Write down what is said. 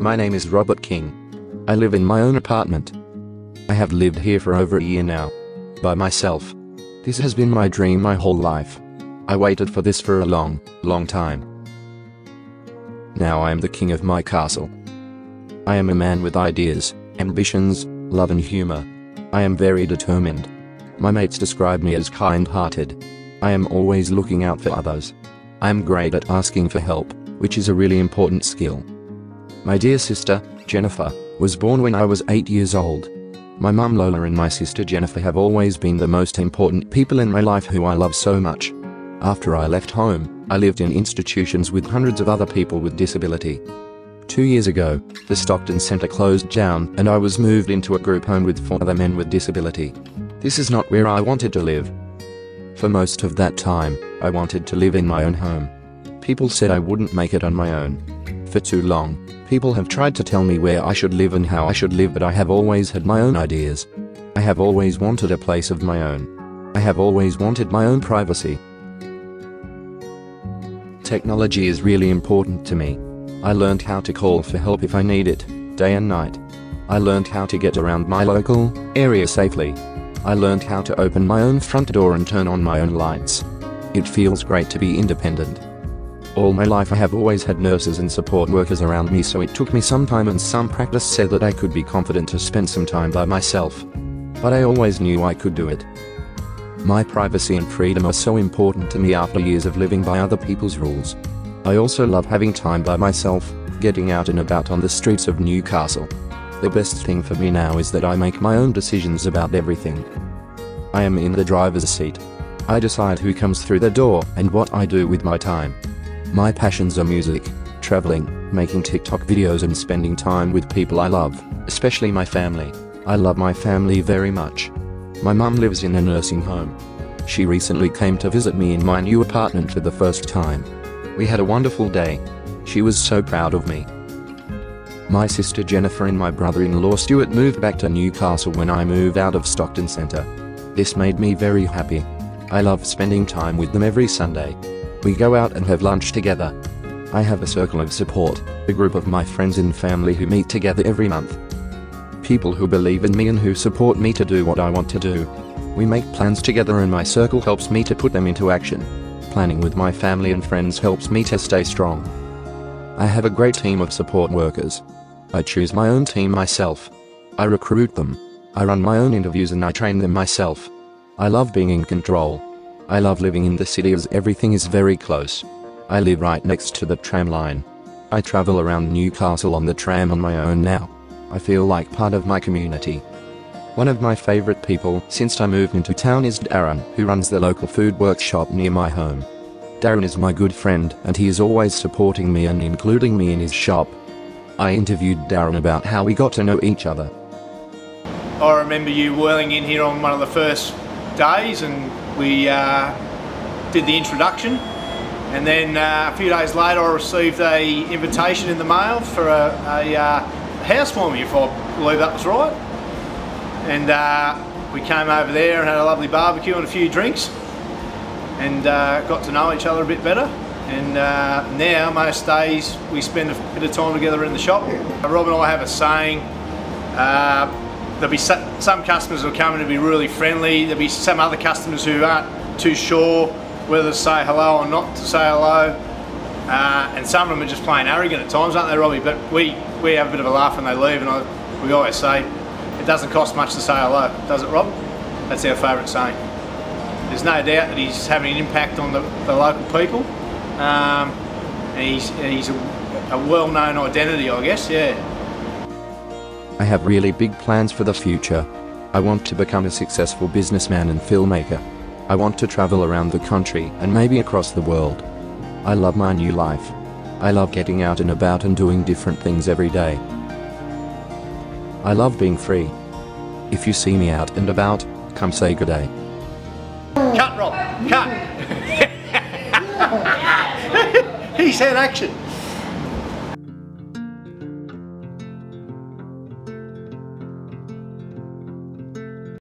My name is Robert King. I live in my own apartment. I have lived here for over a year now. By myself. This has been my dream my whole life. I waited for this for a long, long time. Now I am the king of my castle. I am a man with ideas, ambitions, love and humor. I am very determined. My mates describe me as kind-hearted. I am always looking out for others. I am great at asking for help, which is a really important skill. My dear sister, Jennifer, was born when I was 8 years old. My mum Lola and my sister Jennifer have always been the most important people in my life who I love so much. After I left home, I lived in institutions with hundreds of other people with disability. Two years ago, the Stockton Centre closed down and I was moved into a group home with four other men with disability. This is not where I wanted to live. For most of that time, I wanted to live in my own home. People said I wouldn't make it on my own. For too long, people have tried to tell me where I should live and how I should live but I have always had my own ideas. I have always wanted a place of my own. I have always wanted my own privacy. Technology is really important to me. I learned how to call for help if I need it, day and night. I learned how to get around my local area safely. I learned how to open my own front door and turn on my own lights. It feels great to be independent. All my life I have always had nurses and support workers around me so it took me some time and some practice said that I could be confident to spend some time by myself. But I always knew I could do it. My privacy and freedom are so important to me after years of living by other people's rules. I also love having time by myself, getting out and about on the streets of Newcastle. The best thing for me now is that I make my own decisions about everything. I am in the driver's seat. I decide who comes through the door and what I do with my time. My passions are music, traveling, making TikTok videos and spending time with people I love, especially my family. I love my family very much. My mum lives in a nursing home. She recently came to visit me in my new apartment for the first time. We had a wonderful day. She was so proud of me. My sister Jennifer and my brother-in-law Stuart moved back to Newcastle when I moved out of Stockton Centre. This made me very happy. I love spending time with them every Sunday. We go out and have lunch together. I have a circle of support, a group of my friends and family who meet together every month people who believe in me and who support me to do what I want to do. We make plans together and my circle helps me to put them into action. Planning with my family and friends helps me to stay strong. I have a great team of support workers. I choose my own team myself. I recruit them. I run my own interviews and I train them myself. I love being in control. I love living in the city as everything is very close. I live right next to the tram line. I travel around Newcastle on the tram on my own now. I feel like part of my community. One of my favorite people since I moved into town is Darren, who runs the local food workshop near my home. Darren is my good friend and he is always supporting me and including me in his shop. I interviewed Darren about how we got to know each other. I remember you whirling in here on one of the first days and we uh, did the introduction and then uh, a few days later I received a invitation in the mail for a, a uh, housewarming, if I believe that was right. And uh, we came over there and had a lovely barbecue and a few drinks and uh, got to know each other a bit better. And uh, now, most days, we spend a bit of time together in the shop. Rob and I have a saying, there'll be some customers are coming to be really friendly, there'll be some other customers who aren't too sure whether to say hello or not to say hello. Uh, and some of them are just plain arrogant at times, aren't they, Robbie? But we, we have a bit of a laugh when they leave, and I, we always say, it doesn't cost much to say hello, does it, Rob? That's our favourite saying. There's no doubt that he's having an impact on the, the local people. Um, and he's, he's a, a well-known identity, I guess, yeah. I have really big plans for the future. I want to become a successful businessman and filmmaker. I want to travel around the country and maybe across the world. I love my new life. I love getting out and about and doing different things every day. I love being free. If you see me out and about, come say good day. Cut, Rob! Cut! he said action!